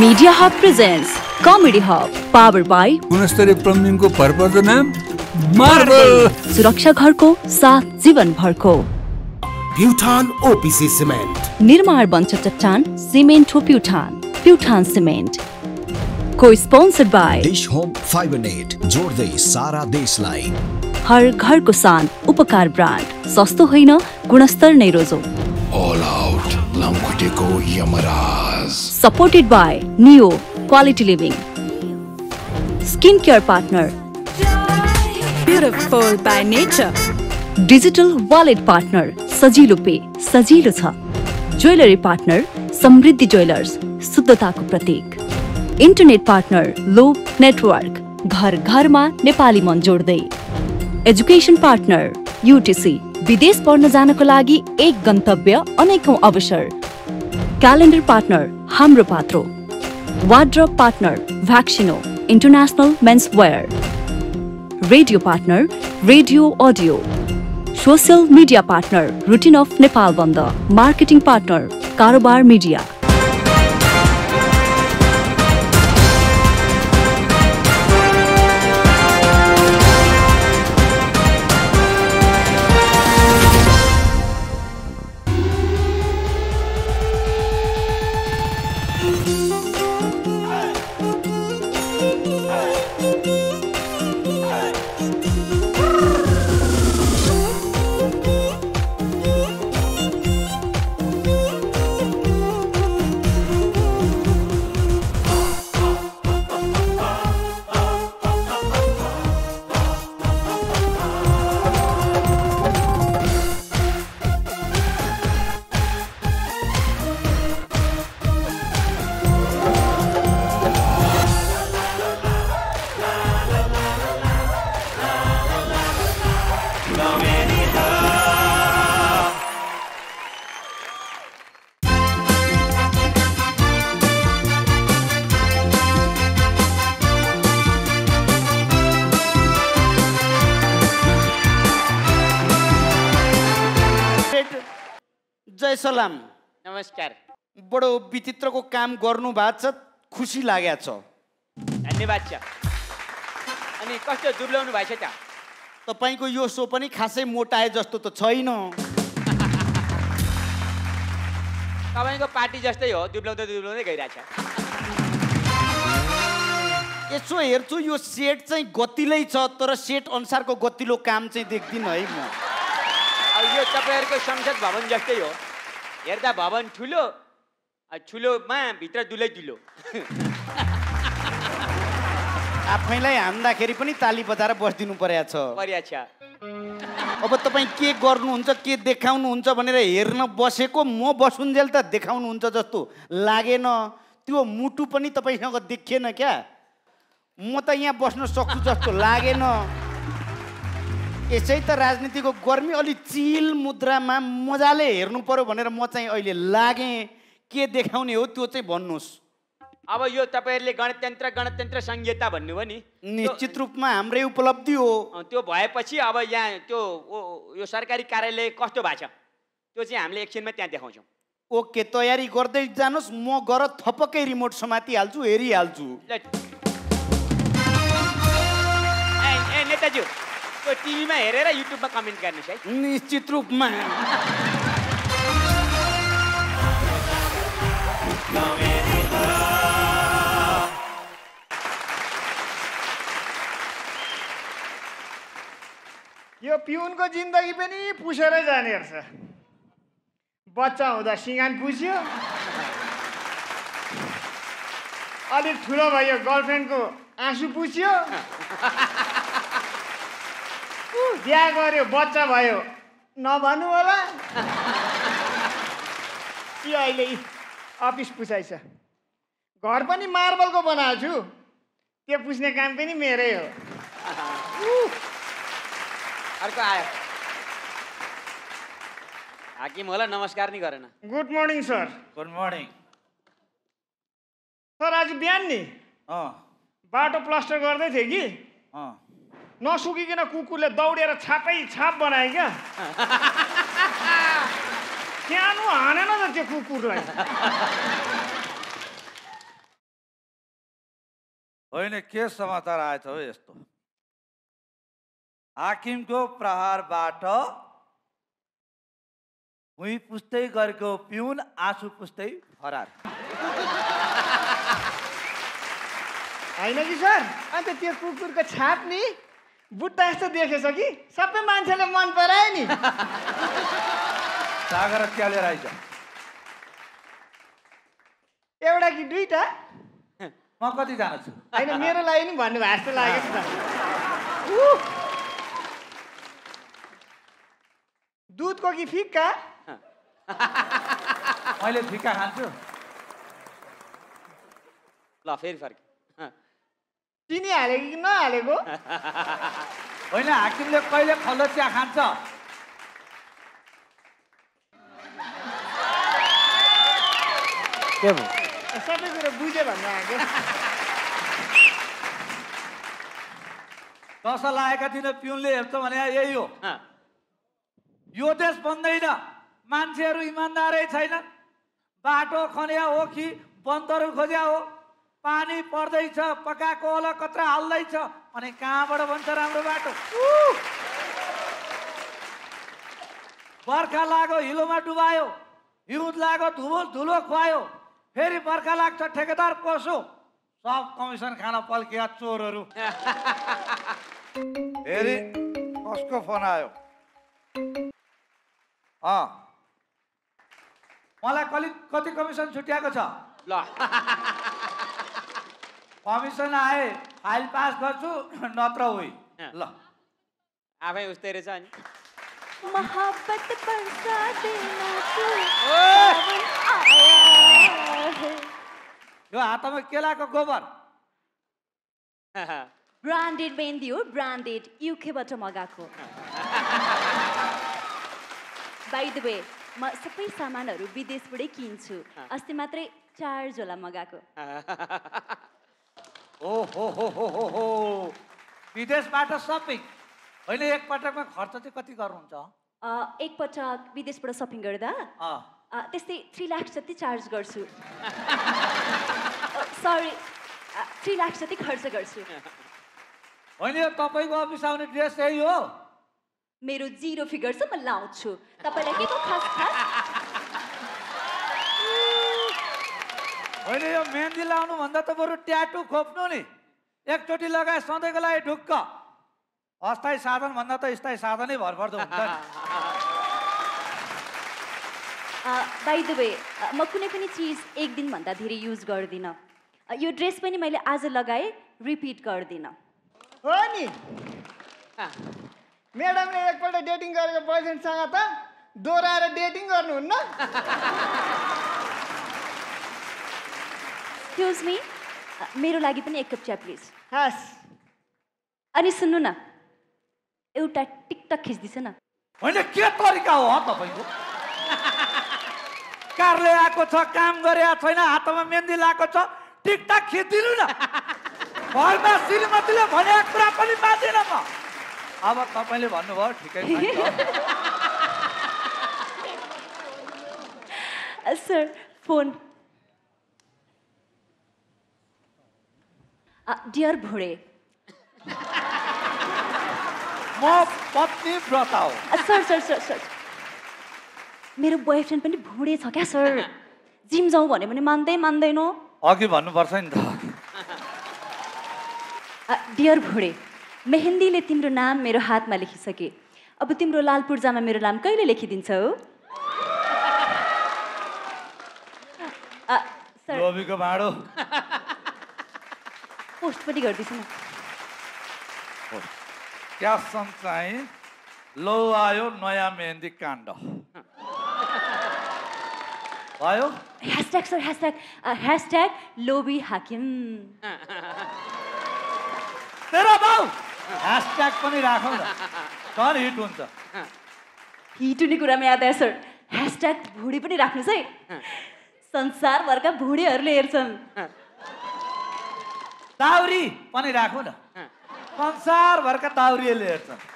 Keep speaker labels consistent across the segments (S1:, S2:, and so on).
S1: Media Hub presents Comedy Hub, powered by
S2: गुणस्तरीय प्लम्बिङको भरपर्दो नाम मार्बल
S1: सुरक्षा घरको साथ जीवन भरको।
S3: Pyuthan OPC cement.
S1: निर्माण बन्छ चट्टान सिमेन्ट हो प्युठान। प्युठान सिमेन्ट। को sponsored by
S4: Dish Home fibre net जोड्दै सारा देशलाई।
S1: हर घरको सान उपकार ब्रान्ड सस्तो होइन गुणस्तर नै रोजो।
S5: लामखुट्टेको Yamraj.
S1: Supported by Neo quality living skin care partner
S6: Beautiful by nature.
S1: Digital wallet partner Sajilo Pay सजिलो छ ज्वेलरी पार्टनर समृद्धि ज्वेलर्स शुद्धताको प्रतीक इन्टरनेट पार्टनर लोप नेटवर्क घर घरमा नेपाली मन जोड्दै एजुकेसन पार्टनर युटिसी विदेश पढ्न जानको लागि एक गन्तव्य अनेकौं अवसर। Calendar partner Hamro Patro. Wardrobe partner भ्याक्सिनो international men's wear radio partner radio audio social media partner Routine of Nepal Banda marketing partner कारोबार मिडिया
S7: बडो विचित्रको काम गर्नु भएको छ खुसी लागेको छ।
S8: धन्यवाद छ अनि कस्तो दुर्लाउनु भएछ त?
S7: तपाईँको यो सो पनि खासै मोटाए जस्तो त छैन।
S8: तपाईँको पार्टी जस्तै हो दुब्लाउँदै दुब्लाउँदै गइरहेछ।
S7: यसो हेर्छु यो सेट चाहिँ गतिलै छ तर सेट अनुसारको गतिलो काम चाहिँ देख्दिनँ है म।
S8: अब यो तपाईँहरूको संसद भवन जस्तै हो। हेर्दा भवन ठुलो ठुलोमा भित्र दुलै दुलो
S7: आफैलाई हान्दाखेरि पनि ताली बजाएर बसिदिनु परेको छ।
S8: परिया छ।
S7: अब तपाईँ के गर्नुहुन्छ के देखाउनुहुन्छ भनेर हेर्न बसेको म बसुन्जेल त देखाउनुहुन्छ जस्तो लागेन। त्यो मुटु पनि तपाईँसँग देखिएन क्या। म त यहाँ बस्न सक्छु जस्तो लागेन। यसै त राजनीतिको गर्मी अलि चिल मुद्रामा मजाले हेर्नु पर्यो भनेर म चाहिँ अहिले लागेँ। के देखाउने हो त्यो चाहिँ भन्नुहोस्।
S8: अब यो तपाईँहरूले गणतन्त्र गणतन्त्र संहिता भन्नुभयो नि।
S7: निश्चित रूपमा हाम्रै उपलब्धि हो।
S8: त्यो भएपछि अब यहाँ त्यो यो सरकारी कार्यालय कस्तो भएको छ? त्यो चाहिँ हामीले एकछिनमा त्यहाँ देखाउँछौँ।
S7: ओके तयारी गर्दै जानुहोस्। म गर थपक्कै रिमोट समातिहाल्छु हेरिहाल्छु।
S8: ए नेताज्यू त्यो टिभीमा हेरेर युट्युबमा कमेन्ट गर्नुहोस् है।
S7: निश्चित रूपमा।
S9: यो पिउनको जिन्दगी पनि पुसेरै जाने रहेछ। बच्चा हुँदा सिँगान पुस्यो। अलिक ठुलो भयो गर्लफ्रेन्डको आँसु पुस्यो। बिहा गर्यो बच्चा भयो। नभन्नु होला। यो अहिले अफिस पुसाइछ घर पनि मार्बलको बनाएको छु। त्यो पुस्ने काम पनि मेरै हो।
S8: अर्को आयो। हाकिम होला नमस्कार नि गरेन।
S9: Good morning sir
S7: good morning
S9: sir आज बिहान नि?
S7: अँ।
S9: बाटो प्लास्टर गर्दै थिएँ कि?
S7: अँ।
S9: नसुकिकन कुकुरले दौडेर छापै छाप बनायो क्या? सानो हानेन त त्यो कुकुरलाई
S6: होइन के समाचार आएछ हो यस्तो हाकिमको प्रहारबाट भुइँ पुस्दै गरेको पिउन आँसु पुस्दै फरार
S9: होइन कि सर अन्त त्यो कुकुरको छाप नि बुट्टा जस्तो देखेछ कि सबै मान्छेले मन परायो नि
S6: सागर चिया लिएर आइज
S9: एउटा कि दुईटा
S6: म कतिजना छु
S9: होइन मेरो लागि नि भन्नुभयो जस्तो लाग्यो नि. त! दुधको कि? फिक्का
S6: मैले फिका खान्छु
S8: ल फेरि फर्क
S9: चिनी हालेको कि नहालेको
S6: होइन हाकिमले कहिले खल्लो चिया खान्छ
S7: के भयो
S9: सबै कुरो बुझ्यो भन्नु आएको
S6: दस लागेका दिन पिउनले हेर्छ भने यही हो। यो देश बन्दैन। मान्छेहरू इमान्दारै छैनन् बाटो खन्या हो कि बन्दरहरू खोज्या हो। पानी पर्दैछ पकाएको होला कत्रा हाल्दैछ अनि कहाँबाट बन्छ राम्रो बाटो? बर्खा लाग्यो हिलोमा डुबायो। हिउँद लाग्यो धुलो धुलो खुवायो। फेरि बर्खा लाग्छ ठेकेदार पसो सब कमिसन खान पल्किया चोरहरू। फेरि कसको फोन आयो? अँ। मलाई कति कति कमिसन छुट्याएको छ?
S8: ल।
S6: कमिसन आए फाइल पास गर्छु नत्र होइ। ल।
S8: आफै उस्तै रहेछ अनि?
S1: मोहब्बत बरसा देना तू आया।
S6: यो हातमा केलाको गोबर?
S1: ब्रान्डेड मेहन्दी हो ब्रान्डेड युकेबाट मगाएको। बाई द वे म सबै सामानहरू विदेशबाटै किन्छु। अस्ति मात्रै चार झोला मगाएको।
S6: ओ हो हो हो हो हो विदेशबाट सपिङ। होइन एकपटकमा खर्च चाहिँ कति गर्नुहुन्छ?
S1: अ, एकपटक विदेशबाट सपिङ गर्दा? त्यस्तै थ्री लाख जति चार्ज गर्छु। सरी थ्री लाख जति खर्च गर्छु
S6: होइन यो तपाईँको अफिस आउने ड्रेस यही हो
S1: मेरो जिरो फिगर छ म लाउँछु तपाईँलाई के को खास खास
S6: होइन यो मेहन्दी लाउनु भन्दा त बरु ट्याटु खोप्नु नि एकचोटि लगाए सधैँको लागि ढुक्क अस्थायी साधन भन्दा त स्थायी साधनै भरपर्दो हुन्छ नि
S1: बाई द वे म कुनै पनि चिज एक दिनभन्दा धेरै युज गर्दिनँ यो ड्रेस पनि मैले आज लगाएँ रिपिट गर्दिनँ।
S9: हो नि? म्याडमले एकपल्ट डेटिङ गरेको बोयफ्रेन्डसँग त दोहोऱ्याएर डेटिङ गर्नुहुन्न।
S1: एक्सक्युज मी मेरो लागि पनि एक कप चिया प्लिज
S9: हस्।
S1: अनि सुन्नु न एउटा टिकटक खिच्दैछ न।
S6: होइन के तरिका हो ह तपाईँको? कारले आएको छ काम गरेको छैन हातमा मेहन्दी लगाएको छ टिकटक खिचिदिनु न। घरमा श्रीमतीले भनेको कुरा पनि मान्दिनँ म। अब तपाईँले भन्नुभयो ठिकै
S1: सर फोन। डियर भोडे
S6: म पत्नी व्रता हो।
S1: Sir sir sir sir. मेरो बोयफ्रेन्ड पनि भुँडे छ क्या सर? जिम जाउँ भन्यो भने मान्दै मान्दैन।
S6: अघि भन्नुपर्छ नि त।
S1: डियर भुँडे मेहेन्दीले तिम्रो नाम मेरो हातमा लेखिसके। अब तिम्रो लाल पूर्जामा मेरो नाम कहिले लेखिदिन्छौ
S6: भाँडो
S1: पोस्ट पनि गर्दैछु न
S6: क्यासन चाहिँ लो आयो नयाँ मेहन्दी काण्ड। भयो
S1: ह्यासट्याग सर ह्यासट्याग ह्यासट्याग लोभी हाकिम
S6: तेरो बाउ ह्यासट्याग पनि राखौँ न झन् हिट हुन्छ
S1: हिट हुने कुरामा याद आयो सर ह्यासट्याग भुँडी पनि राख्नुहोस् है संसारभरका भुँडीहरूले हेर्छन्
S6: दाउरी पनि राखौँ न संसारभरका दाउरीहरूले हेर्छन्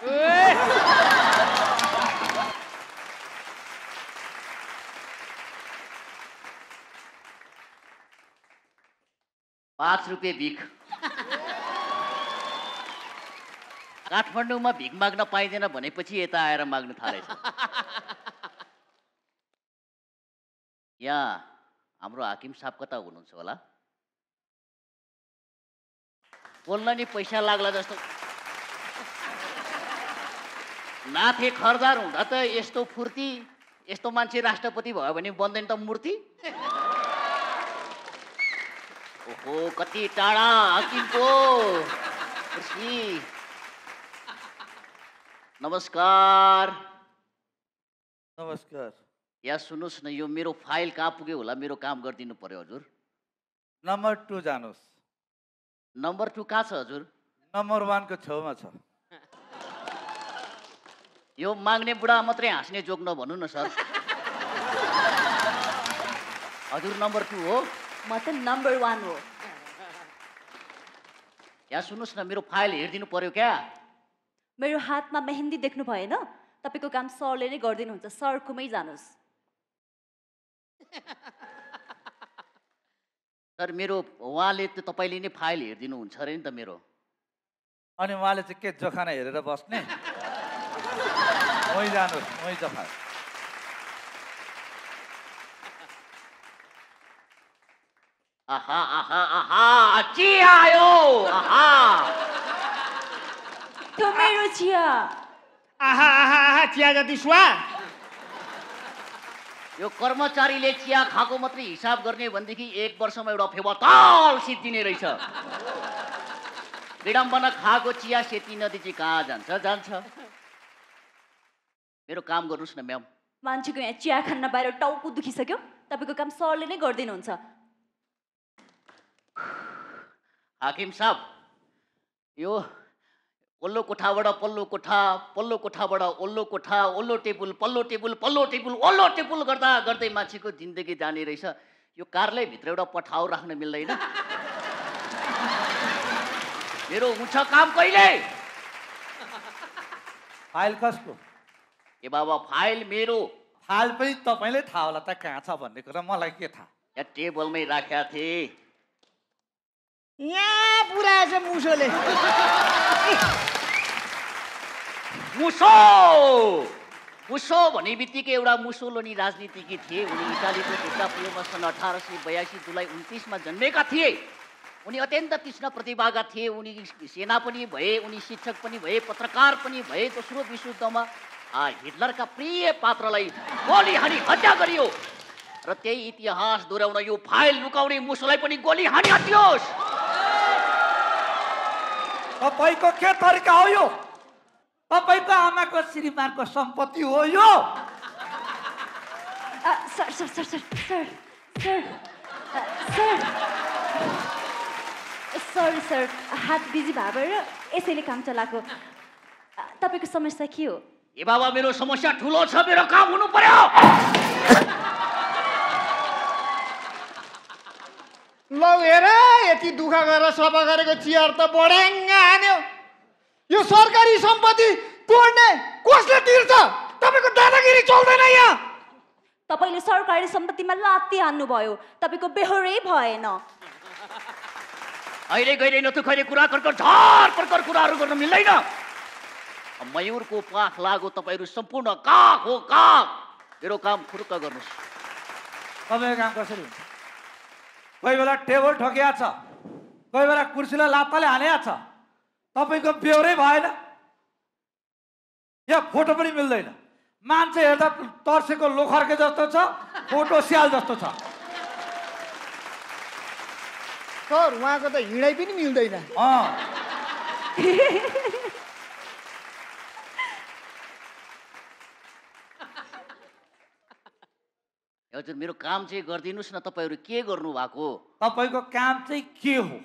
S10: पाँच रुपियाँ भिख। काठमाडौँमा भिख माग्न पाइँदैन भनेपछि यता आएर माग्न थालेछ। यहाँ हाम्रो हाकिम साहब कता हुनुहुन्छ होला? बोल्न नि पैसा लाग्ला जस्तो। नाथे खरदार हुँदा त यस्तो फुर्ती यस्तो मान्छे राष्ट्रपति भयो भने बन्दैन त मूर्ति? ओहो कति टाढा हाकिमको। नमस्कार।
S6: नमस्कार।
S10: या सुन्नुहोस् न यो मेरो फाइल कहाँ पुग्यो होला? मेरो काम गरिदिनु पर्यो हजुर।
S6: नम्बर टू जानुहोस्।
S10: नम्बर टू कहाँ छ हजुर?
S6: नम्बर वानको छेउमा छ।
S10: यो माग्ने बुढा मात्रै हाँस्ने जोक नभन्नु न सर। हजुर नम्बर टू हो।
S1: म त नम्बर वान हो।
S10: यहाँ सुन्नुहोस् न मेरो फाइल हेरिदिनु पर्यो क्या?
S1: मेरो हातमा मेहेन्दी देख्नु भएन। तपाईँको काम सरले नै गरिदिनुहुन्छ। सरकोमै जानुहोस्।
S10: सर मेरो उहाँले त तपाईँले नै फाइल हेरिदिनुहुन्छ अरे नि त मेरो।
S6: अनि उहाँले चाहिँ के जोखाना हेरेर बस्ने? वहीँ जानुहोस् वहीँ जोखा
S10: आहा आहा आहा के आयो आहा
S1: त्यो मेरो चिया
S9: आहा आहा आहा चिया जति स्वाद
S10: यो कर्मचारीले चिया खाएको मात्रै हिसाब गर्ने भनेदेखि एक वर्षमा एउटा फेवाताल सिद्धिने रहेछ विडम्बना खाएको चिया सेती नदी चाहिँ कहाँ जान्छ जान्छ मेरो काम गर्नुहोस् न म्याम।
S1: मान्छेको यहाँ चिया खान्न बाहिर टाउको दुखिसक्यो। तपाईँको काम सरले नै गरिदिनुहुन्छ।
S10: हाकिम साहब यो ओल्लो कोठाबाट पल्लो कोठा पल्लो कोठाबाट ओल्लो कोठा ओल्लो टेबुल पल्लो टेबुल पल्लो टेबुल ओल्लो टेबुल गर्दा गर्दै मान्छेको जिन्दगी जाने रहेछ। यो कार्यालयभित्र एउटा पठाउ राख्न मिल्दैन। मेरो हुन्छ काम कहिले?
S6: फाइल कसको?
S10: ए बाबा फाइल मेरो।
S6: फाइल पनि तपाईँले थाहा होला त कहाँ छ भन्ने कुरा मलाई के थाहा?
S10: यहाँ टेबलमै राखेका थिएँ।
S9: यहाँ पुऱ्याएछ मुसोले।
S10: मुसो! मुसो भन्ने बित्तिकै एउटा मुसोलोनी राजनीतिज्ञ थिए। उनी इटालीको भित्तापुयोमा सन् अठार सय बयासी जुलाई उन्तिसमा जन्मेका थिए। उनी अत्यन्त तीक्ष्ण प्रतिभाका थिए। उनी सेना पनि भए उनी शिक्षक पनि भए पत्रकार पनि भए दोस्रो विश्वयुद्धमा हिटलरका प्रिय पात्रलाई गोली हानी हत्या गरियो। र त्यही इतिहास दोहोऱ्याउन यो फाइल लुकाउने मुसोलाई पनि गोली हानी हत्योस्।
S6: तपाईँको के तरिका हो यो। तपाईँको आमाको श्रीमानको सम्पत्ति हो यो।
S1: Sir sir sir sir sir sir sir. Sorry sir हात बिजी भएर यसैले काम चलाएको। तपाईँको समस्या के हो?
S10: ए बाबा मेरो समस्या ठुलो छ मेरो काम हुनु पर्यो
S9: लौ हेर यति दुःख गरेर सफा गरेको चियर त बढ्याङ्ग हान्यो यो सरकारी सम्पत्ति तोड्ने कसले तिर्छ तपाईँको दादागिरी चल्दैन यहाँ
S1: तपाईँले सरकारी सम्पत्तिमा लात्ती हान्नुभयो तपाईँको बेहोरै भएन
S10: अहिले गइरहने नथुखैले कुरा कर्कर झर पर्कर कुराहरू गर्न मिल्दैन मयुरको पाख लागो तपाईँहरू सम्पूर्ण काग हो काग मेरो काम फुरुक्क गर्नुहोस्
S6: तपाईँको काम कसरी हुन्छ कोही बेला टेबल ठोकिया छ कोही बेला कुर्सीलाई लात्ताले हानिया छ तपाईँको बेहोरै भएन यहाँ फोटो पनि मिल्दैन मान्छे हेर्दा तर्सेको लोखर्के जस्तो छ फोटो स्याल जस्तो छ
S9: सर उहाँको त हिँडाइ पनि मिल्दैन
S10: हजुर मेरो काम चाहिँ गरिदिनुहोस् न तपाईँहरू के गर्नु भएको
S6: तपाईँको काम चाहिँ के हो?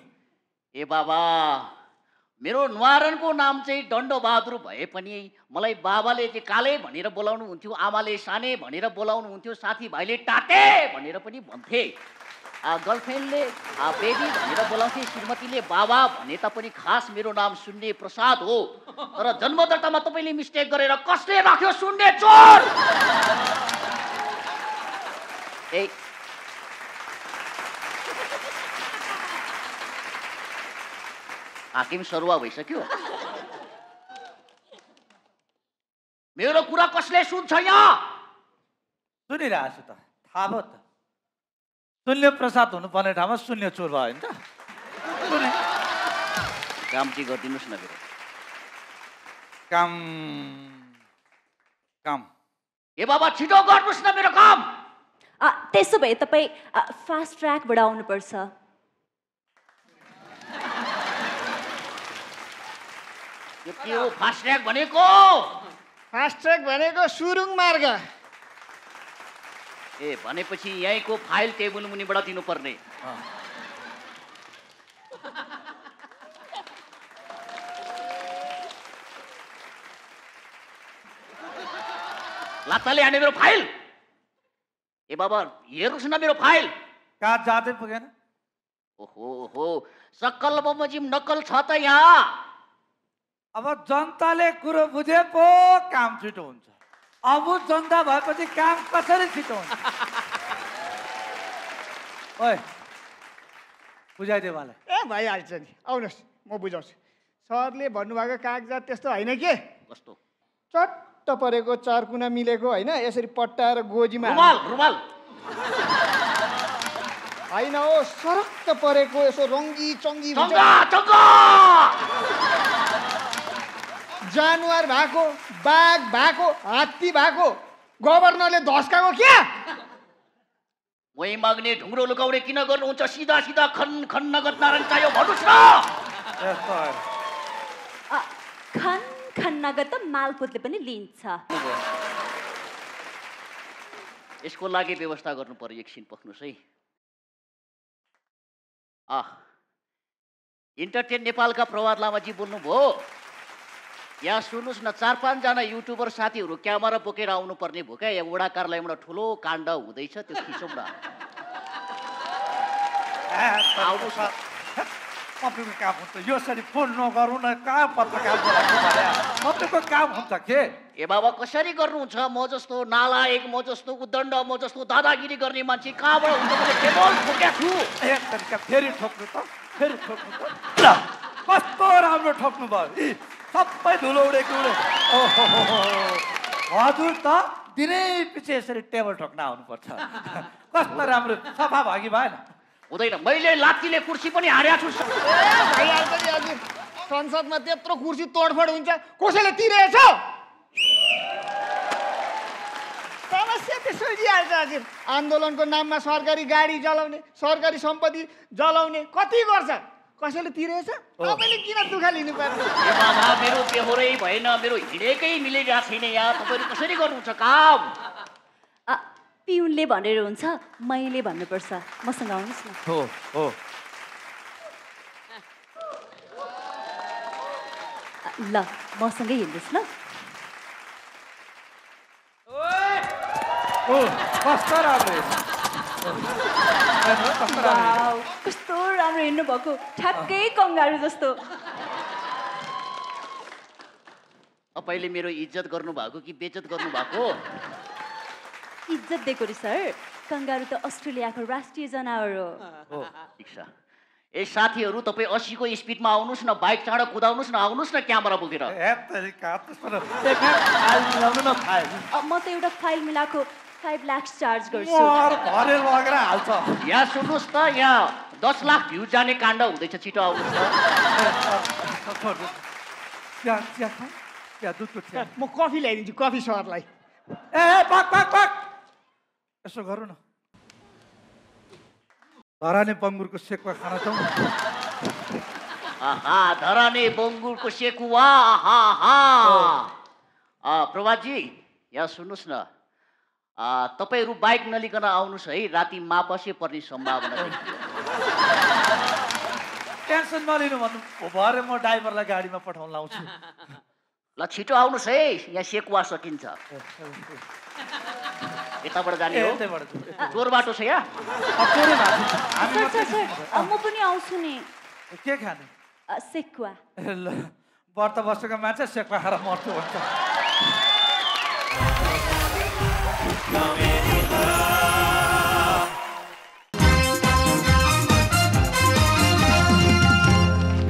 S10: ए बाबा मेरो न्वारनको नाम चाहिँ दण्डबहादुर भए पनि मलाई बाबाले चाहिँ काले भनेर बोलाउनु हुन्थ्यो आमाले साने भनेर बोलाउनु हुन्थ्यो साथीभाइले टाटे भनेर पनि भन्थे। गर्लफ्रेन्डले बेबी भनेर बोलाउँथे श्रीमतीले बाबा भने तापनि खास मेरो नाम सुन्ने प्रसाद हो। तर जन्मदर्तामा तपाईँले मिस्टेक गरेर कसले राख्यो सुन्ने चोर? ए हाकिम सरुवा भइसक्यो मेरो कुरा कसले सुन्छ यहाँ
S6: सुनिरहेको छु त थाहा भयो त शून्य प्रसाद हुनुपर्ने ठाउँमा शून्य चोर भयो नि त।
S10: काम चाहिँ गरिदिनुहोस् न मेरो
S6: काम काम
S10: ए बाबा छिटो गर्नुहोस् न मेरो काम
S1: त्यसो भए तपाईँ फास्ट ट्र्याकबाट आउनुपर्छ
S10: यो के हो? फास्ट ट्र्याक भनेको?
S9: फास्ट ट्र्याक भनेको सुरुङ मार्ग।
S10: ए भनेपछि यहीँको फाइल टेबल मुनिबाट दिनुपर्ने। लात्ताले हाने मेरो फाइल ए बाबा हेर्नुहोस् न मेरो फाइल
S6: कहाँ जाँदै पुगेन
S10: ओहो हो सक्कल बमोजिम नक्कल छ त यहाँ
S6: अब जनताले कुरो बुझे पो काम छिटो हुन्छ अब जनता भएपछि काम कसरी छिटो हुन्छ ओए बुझाइदियो मलाई
S9: ए भइहाल्छ नि आउनुहोस् म बुझाउँछु। सरले भन्नुभएको कागजात त्यस्तो होइन के?
S10: कस्तो?
S9: चट्ट परेको चार कुना मिलेको होइन? यसरी पट्टाएर गोजीमा
S10: रुमाल रुमाल।
S9: होइन हो सरक्क परेको यसो रङ्गी चङ्गी जनावर भएको बाघ भएको हात्ती भएको गभर्नरले धस्काएको क्या?
S10: मै माग्ने ढुङ्ग्रो लुकाउने किन गर्नुहुन्छ? सिधा सिधा खन खन नगद नारायण चाहियो भन्नुहोस् न।
S6: यस्तो हो।
S1: आ, खन खन नगद त मालपोतले पनि लिन्छ।
S10: यसको लागि व्यवस्था गर्नु पर्यो एकछिन पख्नुहोस् है। आ इन्टरटेन नेपालका प्रभात लामाजी बोल्नुभयो। यहाँ सुन्नुहोस् न चार पाँचजना युट्युबर साथीहरू क्यामेरा बोकेर आउनुपर्ने भयो क्या। यहाँ वडा कार्यालयबाट ठुलो काण्ड हुँदैछ त्यो खिचौँ न।
S6: मन्त्रीको काम हुन्छ। यसरी फोन नगरौँ न कहाँ पत्रकार मन्त्रीको काम हुन्छ के?
S10: ए बाबा कसरी गर्नुहुन्छ? म जस्तो नालायक म जस्तो उद्दण्ड म जस्तो दादागिरी गर्ने मान्छे कहाँबाट हुन्छ मैले केवल ठोकेको छु।
S6: एक तरिका फेरि ठोक्नु त फेरि ठोक्नु त। कस्तो राम्रो ठोक्नु भयो। सबै धुलो उडेको उडे। ओहो हजुर त दिनै पछि यसरी टेबल ठोक्न आउनुपर्छ। कस्तो राम्रो सफा कि भएन।
S10: हुँदैन मैले लात्तीले कुर्सी पनि हारेको छु।
S9: संसदमा त्यत्रो कुर्सी तोडफोड हुन्छ कसैले तिरेछ? समस्या त सुल्झिहाल्छ हजुर आन्दोलनको नाममा सरकारी गाडी जलाउने सरकारी सम्पत्ति जलाउने कति गर्छ? कसैले तिरेछ? तपाईँले किन दुःख लिनुपर्ने?
S10: ए बाबा मेरो बेहोरै भएन मेरो हिँडेकै मिलिरहेको छैन यहाँ। तपाईँहरू कसरी गर्नुहुन्छ काम?
S1: पिउनले भनेर हुन्छ मैले भन्नुपर्छ। मसँग आउनुहोस् न।
S6: हो हो।
S1: ल मसँगै हिँड्नुहोस् ल।
S6: कस्तो राम्रो
S1: हिँड्नु। भएको ठ्याक्कै कङ्गारू जस्तो।
S10: तपाईँले मेरो इज्जत गर्नुभएको कि बेइज्जत गर्नुभएको?
S1: इज्जत दिएको रे सर कङ्गारू त अस्ट्रेलियाको राष्ट्रिय जनावर हो।
S10: ठिक छ ए साथीहरू तपाईँ अस्सीको स्पिडमा आउनुहोस् न बाइक चाँडो कुदाउनुहोस् न आउनुहोस् न क्यामेरा बोकेर
S1: म त एउटा फाइल मिलाएको फाइभ लाख चार्ज गर्छु।
S10: यहाँ सुन्नुहोस् त यहाँ दस लाख भ्यू जाने काण्ड हुँदैछ छिटो आउनुहोस्
S9: म कफी ल्याइदिन्छु कफी सरलाई।
S6: ए ए, पाक पाक पाक। यसो गरौँ न। धराने बङ्गुरको सेकुवा खाना।
S10: आहा धराने बङ्गुरको सेकुवा प्रभातजी यहाँ सुन्नुहोस् न। तपाईँहरू बाइक नलिकन आउनुहोस् है राति मापसे पर्ने सम्भावना
S6: टेन्सन नलिनु भन्नु। भरे म ड्राइभरलाई गाडीमा पठाउन लाउँछु।
S10: ल छिटो आउनुहोस् है यहाँ सेकुवा सकिन्छ। यताबाट जाने हो। चोर बाटो छ
S1: अ, म पनि आउँछु नि।
S6: के खाने?
S1: सेकुवा।
S6: ल व्रत बसेको मान्छे सेकुवा खाएर मर्छु भन्छ।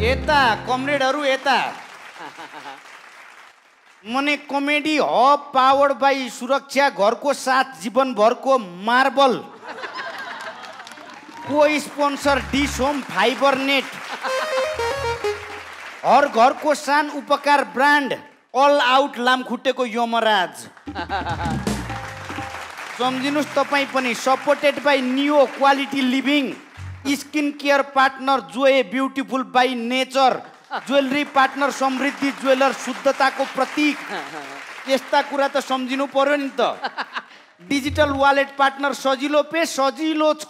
S7: यता कमरेडहरू यता। मने कमेडी हब पावर्ड बाई सुरक्षा घरको साथ जीवनभरको मार्बल। को sponsor Dish Home fibre net. हर घरको सान उपकार ब्रान्ड अल आउट लामखुट्टेको यमराज। सम्झिनुहोस् तपाईँ पनि supported by Neo quality living skin care partner Joe beautiful by nature. Jewellery partner Samriddhi jeweller शुद्धताको प्रतीक। यस्ता कुरा त सम्झिनु पर्यो नि त। Digital wallet partner Sajilo Pay सजिलो छ।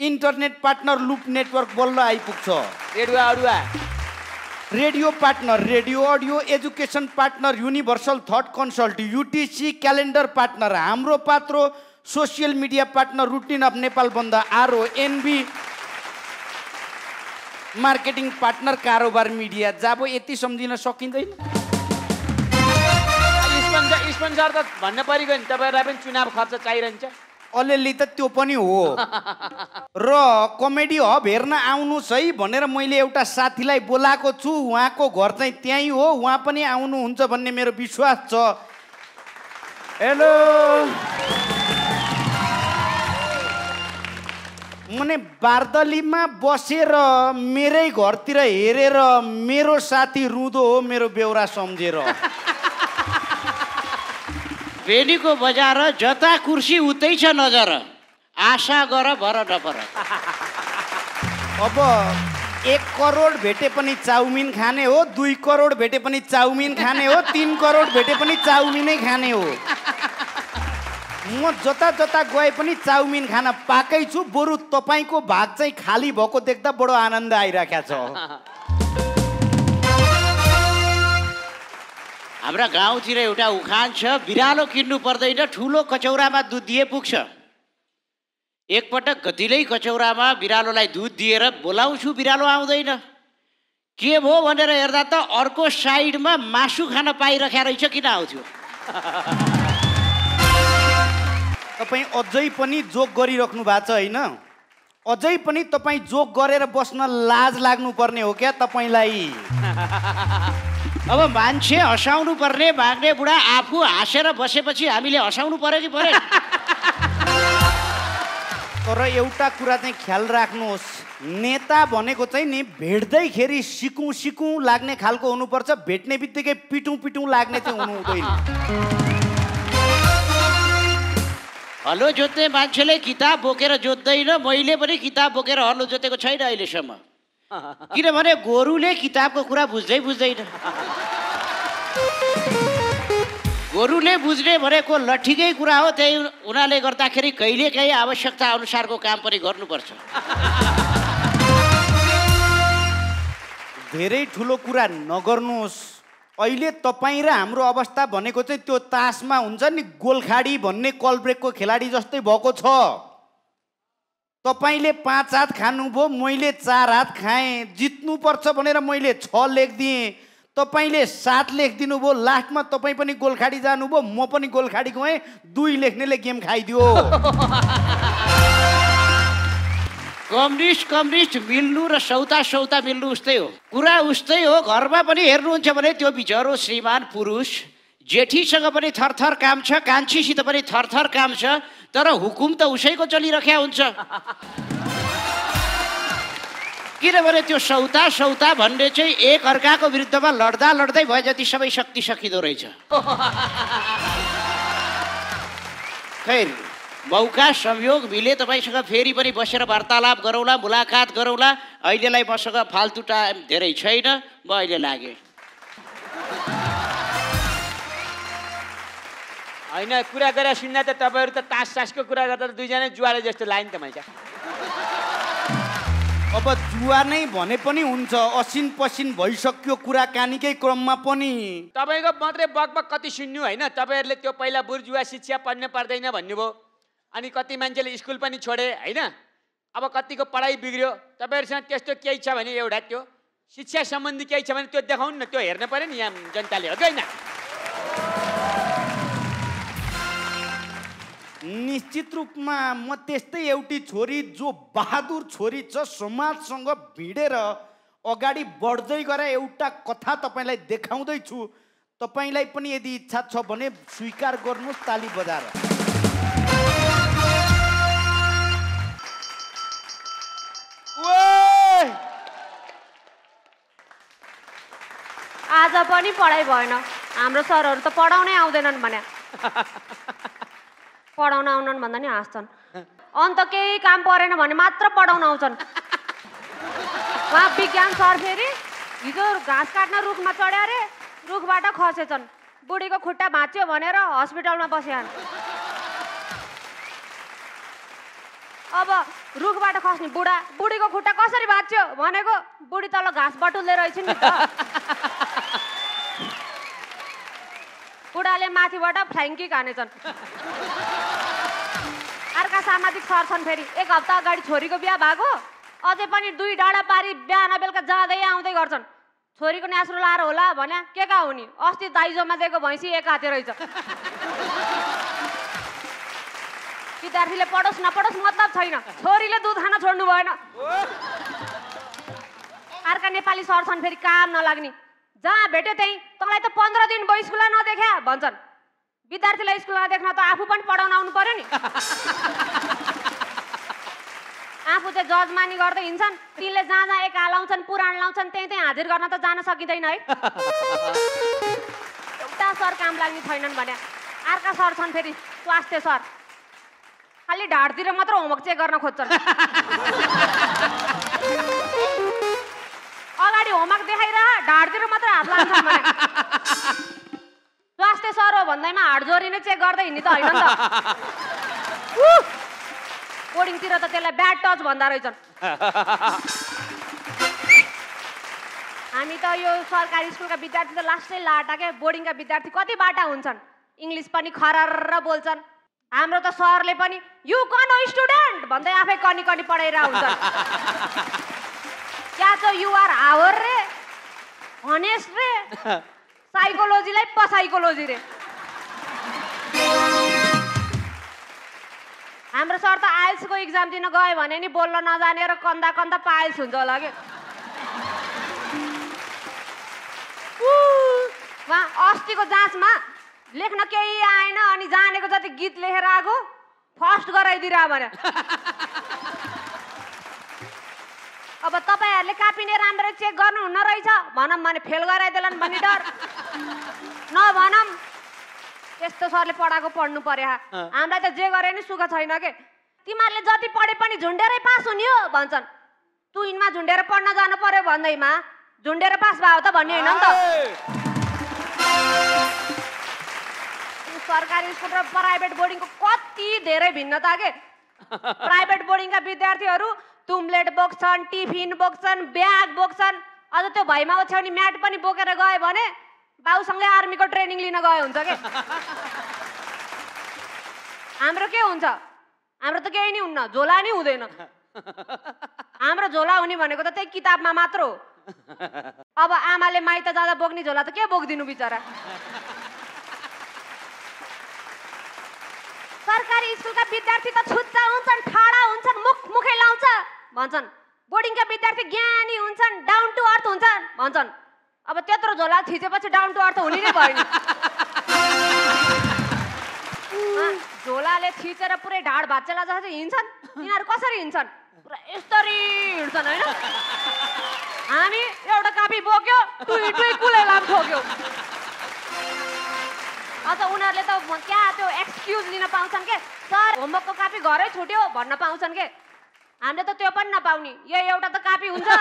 S7: इन्टरनेट पार्टनर लुप नेटवर्क बल्ल आइपुग्छ।
S8: अडुवा
S7: radio partner radio audio education partner universal thought consult UTC calendar partner Hamro Patro social media partner Routine of Nepal Banda RO NB marketing partner Karobar media. जाबो यति सम्झिन सकिँदैन।
S8: Sponsor sponsor त भन्न परिगयो नि तपाईँहरूलाई पनि चुनाव खर्च चाहिरहन्छ।
S7: अलिअलि त त्यो पनि हो। र कमेडी हब हेर्न आउनुहोस् है भनेर मैले एउटा साथीलाई बोलाएको छु। उहाँको घर चाहिँ त्यहीँ हो। उहाँ पनि आउनुहुन्छ भन्ने मेरो विश्वास छ। हेलो मने बार्दलीमा बसेर मेरै घरतिर हेरेर मेरो साथी रुँदो हो मेरो बेहोरा सम्झेर।
S11: बेनीको बजार जता कुर्सी उतै छ नजर। आशा गर भर नपर
S7: अब एक करोड भेटे पनि चाउमिन खाने हो दुई करोड भेटे पनि चाउमिन खाने हो तिन करोड भेटे पनि चाउमिनै खाने हो। म जता जता गए पनि चाउमिन खान पाकै छु बरु तपाईँको भाग चाहिँ खाली भएको देख्दा बडो आनन्द आइरहेको छ।
S11: हाम्रा गाउँतिर एउटा उखान छ बिरालो किन्नु पर्दैन ठुलो कचौरामा दुध दिए पुग्छ। एकपटक गतिलै कचौरामा बिरालोलाई दुध दिएर बोलाउँछु बिरालो आउँदैन। के भयो भनेर हेर्दा त अर्को साइडमा मासु खान पाइरहेको रहेछ किन आउँथ्यो?
S7: तपाईँ अझै पनि जोक गरिराख्नु भएको छ होइन? अझै पनि तपाईँ जोक गरेर बस्न लाज लाग्नुपर्ने हो क्या तपाईँलाई?
S11: अब मान्छे हँसाउनु पर्ने माग्ने बुढा आफू हाँसेर बसेपछि हामीले हँसाउनु पर्यो कि पऱ्यो
S7: तर एउटा कुरा चाहिँ ख्याल राख्नुहोस् नेता भनेको चाहिँ नि भेट्दैखेरि सिकौँ सिकौँ लाग्ने खालको हुनुपर्छ भेट्ने बित्तिकै पिटौँ पिटौँ लाग्ने चाहिँ हुनु हुँदैन।
S11: हलो जोत्ने मान्छेले किताब बोकेर जोत्दैन मैले पनि किताब बोकेर हलो जोतेको छैन अहिलेसम्म। किनभने गोरुले किताबको कुरा बुझ्दै बुझ्दैन। गोरुले बुझ्ने भनेको लठीकै कुरा हो त्यही हुनाले गर्दाखेरि कहिलेकाहीँ आवश्यकता अनुसारको काम पनि गर्नुपर्छ।
S7: धेरै ठुलो कुरा नगर्नुहोस्। अहिले तपाईँ र हाम्रो अवस्था भनेको चाहिँ त्यो तासमा हुन्छ नि गोलखाडी भन्ने कलब्रेकको खेलाडी जस्तै भएको छ। तपाईँले पाँच हात खानुभयो मैले चार हात खाएँ जित्नुपर्छ भनेर मैले छ लेखिदिएँ तपाईँले सात लेखिदिनु भयो लास्टमा तपाईँ पनि गोलखाडी जानुभयो म पनि गोलखाडी गएँ दुई लेख्नेले गेम खाइदियो।
S11: कम्युनिस्ट कम्युनिस्ट मिल्नु र सौता सौता मिल्नु उस्तै हो। कुरा उस्तै हो घरमा पनि हेर्नुहुन्छ भने त्यो बिचरो श्रीमान पुरुष जेठीसँग पनि थरथर काम छ कान्छीसित पनि थरथर काम छ तर हुकुम त उसैको चलिरहेको हुन्छ। किनभने त्यो सौता सौता भन्ने चाहिँ एक अर्काको विरुद्धमा लड्दा लड्दै भए जति सबै शक्ति सकिँदो रहेछ। खैर। मौका संयोग मिले तपाईँसँग फेरि पनि बसेर वार्तालाप गरौँला मुलाकात गरौँला। अहिलेलाई मसँग फाल्तु टाइम धेरै छैन म अहिले लागेँ।
S8: होइन कुरा गरेर सुन्दा त तपाईँहरू त तास सासको कुरा गर्दा त दुईजना जुवाले जस्तो लाग्यो नि त मैले
S7: अब जुवा नै भने पनि हुन्छ असिन पसिन भइसक्यो कुराकानीकै क्रममा पनि।
S8: तपाईँको मात्रै बकबक कति सुन्नु होइन तपाईँहरूले त्यो पहिला बुर्जुवा शिक्षा पढ्न पर्दैन भन्नुभयो। अनि कति मान्छेले स्कुल पनि छोडे होइन? अब कतिको पढाइ बिग्रियो तपाईँहरूसँग त्यस्तो केही छ भने एउटा त्यो शिक्षा सम्बन्धी केही छ भने त्यो देखाउनु न त्यो हेर्नु पऱ्यो नि यहाँ जनताले हो कि होइन?
S7: निश्चित रूपमा म त्यस्तै एउटी छोरी जो बहादुर छोरी छ समाजसँग भिडेर अगाडि बढ्दै गएर एउटा कथा तपाईँलाई देखाउँदैछु। तपाईँलाई पनि यदि इच्छा छ भने स्वीकार गर्नुहोस् ताली बजाएर।
S12: आज पनि पढाइ भएन। हाम्रो सरहरू त पढाउनै आउँदैनन् भने। पढाउन आउनन् भन्दा नि हाँस्छन्। अन्त केही काम परेन भने मात्र पढाउन आउँछन्। उहाँ विज्ञान सर फेरि हिजो घाँस काट्न रुखमा चढ्यो अरे रुखबाट खसेछन्। बुढीको खुट्टा भाँच्यो भनेर हस्पिटलमा बस्यान्। अब रुखबाट खस्ने बुढा बुढीको खुट्टा कसरी भाँच्यो भनेको बुढी तल घाँस बटुल्दै रहेछन् नि त बुढाले माथिबाट फ्लाइङ किक हानेछन् अर्का सामाजिक सर छन् फेरि। एक हप्ता अगाडि छोरीको बिहा भएको। अझै पनि दुई डाँडा पारी बिहान बेलुका जाँदै आउँदै गर्छन्। छोरीको न्यास्रो लाएर होला भने के का हुने? अस्ति दाइजोमा दिएको भैँसी एक हाते रहेछ। विद्यार्थीले पढोस् नपढोस् मतलब छैन। छोरीले दुध खान छोड्नु भएन। अर्का नेपाली सर छन् फेरि काम नलाग्ने। जहाँ भेट्यो त्यहीँ तँलाई त पन्ध्र दिन भयो स्कुलमा नदेखा भन्छन्। विद्यार्थीलाई स्कुलमा देख्न त आफू पनि पढाउन आउनु पर्यो नि। आफू चाहिँ जजमानी गर्दै हिँड्छन् तिनले जहाँ जहाँ एक लाउँछन् पुराण लाउँछन् त्यहीँ त्यहीँ हाजिर गर्न त जान सकिँदैन है। एउटा सर काम लाग्ने छैनन् भने अर्का सर छन् फेरि स्वास्थ्य सर। खालि ढाडतिर मात्र होमवर्क चेक गर्न खोज्छन्। अगाडि होमवर्क देखाइरह ढाडतिर मात्र हात लाग्छन् भने। स्वास्थ्य सर हो भन्दैमा हाड जोरी नै चेक गर्दै हिँड्ने त होइन नि त। उह! बोर्डिङतिर त त्यसलाई ब्याड टच भन्दा रहेछन्। हामी त यो सरकारी स्कुलका विद्यार्थी त लास्टै लाटा के? बोर्डिङका विद्यार्थी कति बाटा हुन्छन्? इङ्ग्लिस पनि खरर बोल्छन्। हाम्रो त सरले पनि यु कन स्टुडेन्ट? भन्दै आफै कनी कनी पढाइरह हुन्छन्। क्या त युआर हावर रे? हनेस्ट रे? साइकोलोजीलाई पसाइकोलोजी रे। हाम्रो सर त आइल्सको इक्जाम दिन गयो भने नि बोल्न नजानेर कन्दा कन्दा पाइल्स हुन्छ होला कि? उहाँ अस्तिको जाँचमा लेख्न केही आएन अनि जानेको जति गीत लेखेर आएको फर्स्ट गराइदिएर भने अब तपाईँहरूले कापिने राम्ररी चेक गर्नुहुन्न रहेछ। भनौँ भने फेल गराइदिएलान् भन्ने डर। नभनौँ त्यस्तो सरले पढाएको पढ्नु पर्यो। हामीलाई त जे गरे नि सुख छैन के? तिमीहरूले जति पढे पनि झुन्डेरै पास हुने हो भन्छन्। तुइनमा झुन्डेर पढ्न जानु पर्यो भन्दैमा झुन्डेर पास भयो त भन्ने होइन नि त। सरकारी स्कुल र प्राइभेट बोर्डिङको कति धेरै भिन्नता के? प्राइभेट बोर्डिङका विद्यार्थीहरू तुम्लेट बोक्छन् टिफिन बोक्छन् ब्याग बोक्छन्। अझ त्यो भैमा ओछ्याउने म्याट पनि बोकेर गयो भने बाउसँगै आर्मीको ट्रेनिङ लिन गयो हुन्छ के? हाम्रो के हुन्छ? हाम्रो त केही नै हुन्न झोला नि हुँदैन। हाम्रो झोला हुने भनेको त त्यही किताबमा मात्र हो। अब आमाले माइत जाँदा बोक्ने झोला त के बोकिदिनु बिचरा? सरकारी स्कुलका विद्यार्थी त छुच्चा हुन्छन् ठाडा हुन्छन् मुख मुखै लाउँछ। भन्छन् बोर्डिङका विद्यार्थी ज्ञानी हुन्छन् डाउन टु अर्थ हुन्छन्। भन्छन् अब त्यत्रो झोला थिचेपछि डाउन टु अर्थ हुने नै भयो नि अँ, झोलाले थिचेर पुरै ढाड भाँचेला जस्तो हिँड्छन्। तिनीहरू कसरी हिँड्छन्? पुरा यस्तरी हिँड्छन् होइन? हामी एउटा कापी बोक्यो टुई टुई ठोक्यो। अझ उनीहरूले त क्या त्यो एक्सक्युज लिन पाउँछन् के? सर होमवर्कको कापी घरै छुट्यो भन्न पाउँछन् के? हामीले त त्यो पनि नपाउने। यही एउटा त कापी हुन्छ।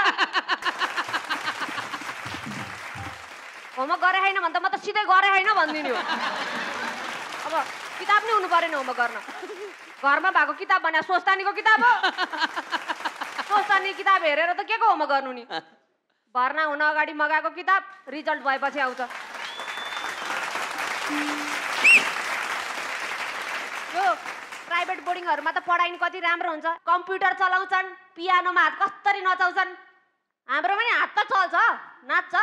S12: होमवर्क गरे होइन भने त म त सिधै गरे होइन भनिदिने हो। अब किताब नै हुनु परेन होमवर्क गर्न। घरमा भएको किताब भने सोस्तानीको किताब हो। सोस्तानी किताब हेरेर त के को होमवर्क गर्नु नि? भर्ना हुन अगाडि मगाएको किताब रिजल्ट भएपछि आउँछ। प्राइभेट बोर्डिङहरूमा त पढाइ कति राम्रो हुन्छ। कम्प्युटर चलाउँछन् पियानोमा हात कसरी नचाउँछन्। हाम्रो पनि हात त चल्छ नाच्छ।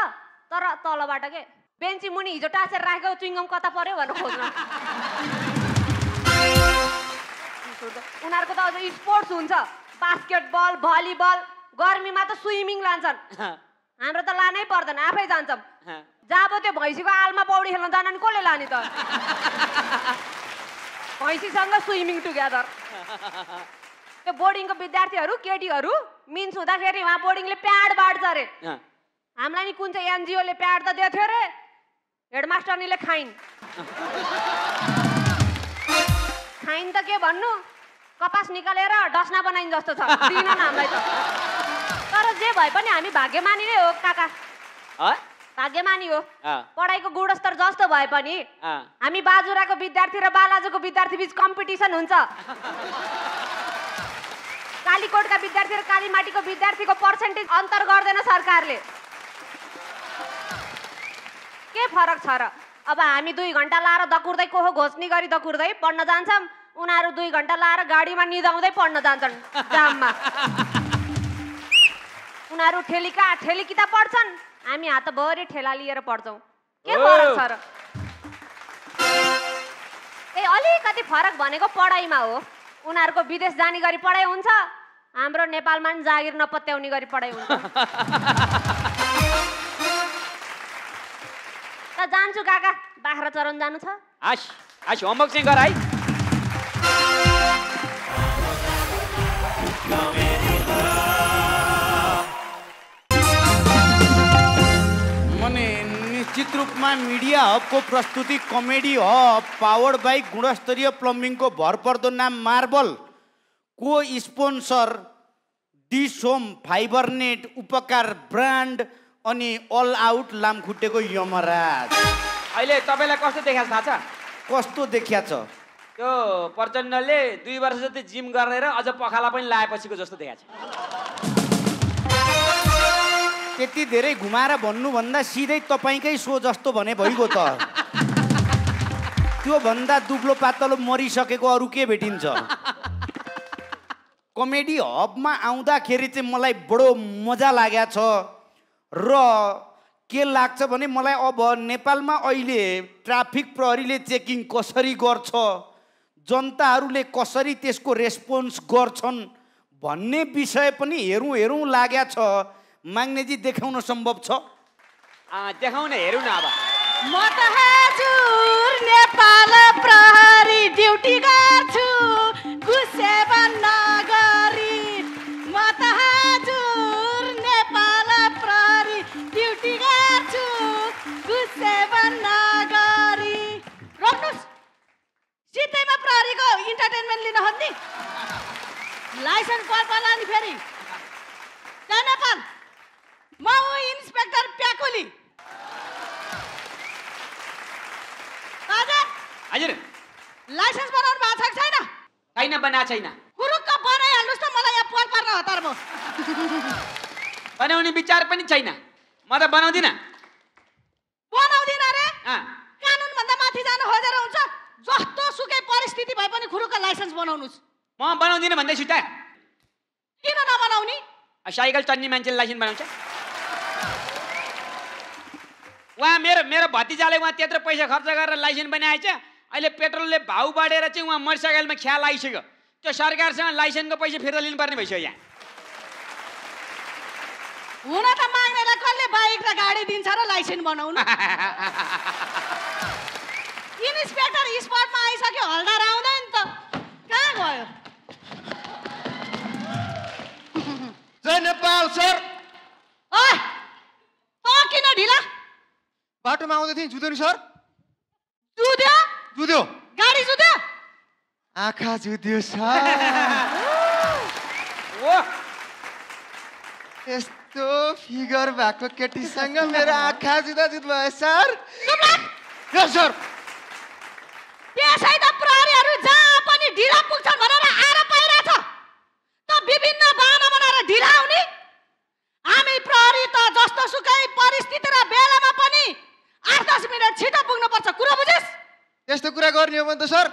S12: तर तलबाट के? बेन्ची मुनि हिजो टाँसेर राखेको चुइङ्गम कता पर्यो भनेर खोज्न। उनीहरूको त अझ स्पोर्ट्स हुन्छ। बास्केटबल भलिबल गर्मीमा त स्विमिङ लान्छन्। हाम्रो त लानै पर्दैन आफै जान्छौँ। जब त्यो भैँसीको आलमा पौडी खेल्न जान नि कसले लाने त? भैँसीसँग स्विमिङ टुगेदर। त्यो बोर्डिङको विद्यार्थीहरू केटीहरू मिन्स हुँदाखेरि उहाँ बोर्डिङले प्याड बाँड्छ अरे हामीलाई नि कुन चाहिँ एनजिओले प्याड त दिएको थियो अरे हेडमास्टरनीले खाइन्। खाइन् त के भन्नु? कपास निकालेर डस्ना बनाइन् जस्तो छ। दिएन हामीलाई त। तर जे भए पनि हामी भाग्यमानी नै हो काका। भाग्यमानी हो। पढाइको गुणस्तर जस्तो भए पनि हामी बाजुराको विद्यार्थी र बालाजुको विद्यार्थी बिच कम्पिटिसन हुन्छ। कालीकोटका विद्यार्थी र कालीमाटीको विद्यार्थीको पर्सेन्टेज अन्तर गर्दैन सरकारले। के फरक छ र? अब हामी दुई घन्टा लाएर दकुर्दै कोहो घोच्ने गरी दकुर्दै पढ्न जान्छौँ। उनीहरू दुई घन्टा लाएर गाडीमा निदाउँदै पढ्न जान्छन् जाममा। उनीहरू ठेलिका ठेली किताब पढ्छन्। हामी हातभरि ठेला लिएर पढ्छौँ। के फरक छ र? ए अलिकति फरक भनेको पढाइमा हो। उनीहरूको विदेश जाने गरी पढाइ हुन्छ। हाम्रो नेपालमा नि जागिर नपत्याउने गरी पढाइ हुन्छ। त जान्छु काका बाख्रा चरन जानु छ?
S8: आश आश होमवर्क चाहिँ गर है।
S7: निश्चित रूपमा मिडिया हबको प्रस्तुति कमेडी हब पावर्ड बाई गुणस्तरीय प्लम्बिङको भरपर्दो नाम मार्बल को sponsor Dish Home fibre net उपकार ब्रान्ड अनि अल आउट लामखुट्टेको यमराज।
S8: अहिले तपाईँलाई कस्तो देखिया थाहा छ?
S7: कस्तो देखिया छ?
S8: त्यो प्रचण्डले दुई वर्ष जति जिम गरेर अझ पखाला पनि लाएपछिको जस्तो देखाएको छ।
S7: त्यति धेरै घुमाएर भन्नुभन्दा सिधै तपाईँकै सो जस्तो भने भइगयो त। त्योभन्दा दुब्लो पातलो मरिसकेको अरू के भेटिन्छ? कमेडी हबमा आउँदाखेरि चाहिँ मलाई बडो मजा लागेको छ। र के लाग्छ भने मलाई अब नेपालमा अहिले ट्राफिक प्रहरीले चेकिङ कसरी गर्छ? जनताहरूले कसरी त्यसको रेस्पोन्स गर्छन्? भन्ने विषय पनि हेरौँ हेरौँ लागेको छ। माग्नेजी देखाउन सम्भव छ?
S8: देखाउन हेरौँ न अब।
S13: म त हजुर नेपाल प्रहरी ड्युटी गर्छु गुस्से नगरी। म त हजुर नेपाल प्रहरी ड्युटी गर्छु गुस्से नगरी। रोक्नुहोस् सिधैमा प्रहरीको इन्टरटेनमेन्ट लिन हो नि लाइसेन्स पर्पला नि फेरि। नेपाल। म हो इन्सपेक्टर प्याकुली। हजुर। लाइसेन्स बनाउनु भएको छ छैन?
S8: छैन बनाएको छैन।
S13: कुरुक्क बनाइहाल्नुहोस् त मलाई यहाँ पोहोर पार्न हतार म
S8: बनाउने विचार पनि छैन। म त बनाउँदिनँ।
S13: बनाउँदिन रे कानुनभन्दा माथि जानु खोजेर हुन्छ। जस्तो सुकै परिस्थिति भए पनि खुरुक्क लाइसेन्स बनाउनुहोस्।
S8: म बनाउँदिनँ भन्दैछु त।
S13: किन नबनाउने?
S8: साइकल चढ्ने मान्छेले लाइसेन्स बनाउँछ। उहाँ मेरो मेरो भतिजाले उहाँ त्यत्रो पैसा खर्च गरेर लाइसेन्स बनाएछ। अहिले पेट्रोलले भाउ बढेर चाहिँ उहाँ मोटरसाइकलमा ख्याल आइसक्यो त्यो सरकारसँग लाइसेन्सको पैसा फिर्ता लिनुपर्ने भइसक्यो यहाँ।
S13: हुन त माग्नेलाई कसले बाइक र गाडी दिन्छ र लाइसेन्स बनाउनु? इन्सपेक्टर स्पटमा आइसक्यो हल्दार आउँदैन त। कहाँ गयो?
S14: जय नेपाल सर।
S13: किन ढिला?
S14: बाटोमा आउँदै थिएँ जुत्यो नि सर?
S13: जुद्यो
S14: जुत्यो।
S13: गाडी
S14: आँखा सर। यस्तो फिगर भएको केटीसँग मेरो आँखा जुदा जुत भयो सर। यस सर।
S13: त्यसै त प्रहरीहरू जहाँ पनि ढिला पुग्छन् भनेर पाइरहेछ त विभिन्न बाहना बनाएर ढिला आउने हामी प्रहरी त जस्तो सुकै परिस्थिति र बेलामा पनि आठ दस मिनट छिटो पुग्नुपर्छ। कुरो बुझिस्?
S14: यस्तो कुरा गर्ने हो भने त सर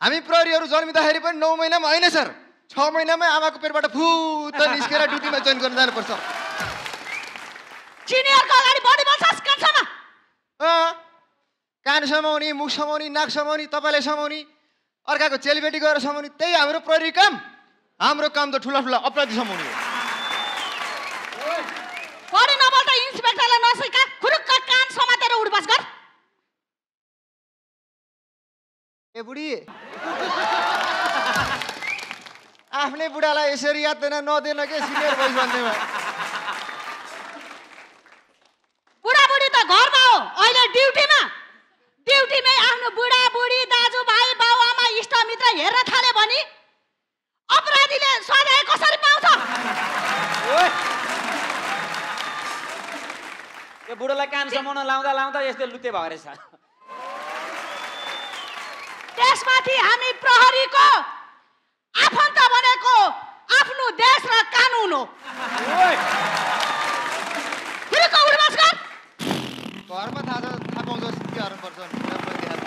S14: हामी प्रहरीहरू जन्मिँदाखेरि पनि नौ महिनामा होइन सर। छ महिनामै आमाको पेटबाट फुत निस्केर ड्युटीमा जोइन गर्न जानुपर्छ।
S13: सिनियरको अगाडि बढी बस्छस् कान्छामा।
S14: कान समाउने मुख समाउने नाक समाउने तपाईँलाई समाउने अर्काको चेलीबेटी गएर समाउने त्यही हाम्रो प्रहरी काम। हाम्रो काम त ठुला ठुला अपराधी समाउने हो।
S13: बढी नबोल त नसिका खुरुक्क उठबस गर।
S14: ए बुढी। आफ्नै बुढालाई यसरी याद नदिएन के सिनियर भइस भन्दैमा
S13: बुढाबुढी त घरमा हो अहिले ड्युटीमा। ड्युटीमै आफ्नो बुढाबुढी दाजुभाइ बाबुआमा इष्टमित्र हेर्न थाल्यो भने अपराधीले सजाय कसरी पाउँछ?
S8: यो बुढोलाई कान समाउन लाउँदा लाउँदा यस्तो लुते भएको रहेछ
S13: त्यसमाथि हामी प्रहरीको आफन्त भनेको आफ्नो देश र कानुन हो।
S14: घरमा थाहा छ थाहा पाउँछ के गर्नुपर्छ भनेर। मैले देखाएको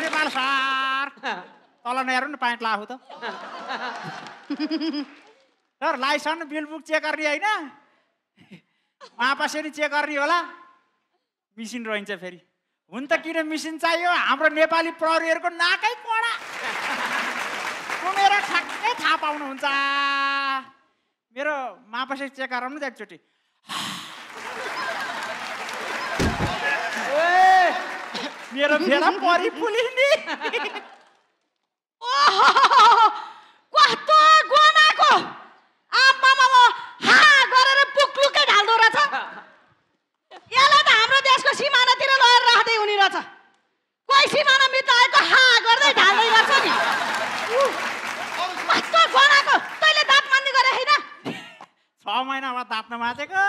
S15: जयपाल सर तल नहेर्नु न प्यान्ट लाफु त। Sir licence bill book check गर्ने होइन। महापासे नि चेक गर्ने होला मिसिन रहन्छ फेरि। हुन त किन मिसिन चाहियो? हाम्रो नेपाली प्रहरीहरूको नाकै कडा। घुमेर ठ्याक्कै थाहा पाउनुहुन्छ। मेरो महापासे चेक गराउनु त एकचोटि। मेरो फेरा परि पुलिस
S13: कस्तो गोनाको आम्मामा हा गरेर पुक्लुकै ढाल्दो रहेछ यसलाई त हाम्रो देशको सिमानातिर लगेर राख्दै हुने रहेछ कोही सिमाना मित्र आएको हा गर्दै ढाल्दै रहेछ नि उ, कस्तो गोनाको तैँले दाँत मान्ने गरे होइन
S15: छ महिना भयो दाँत नमाचेको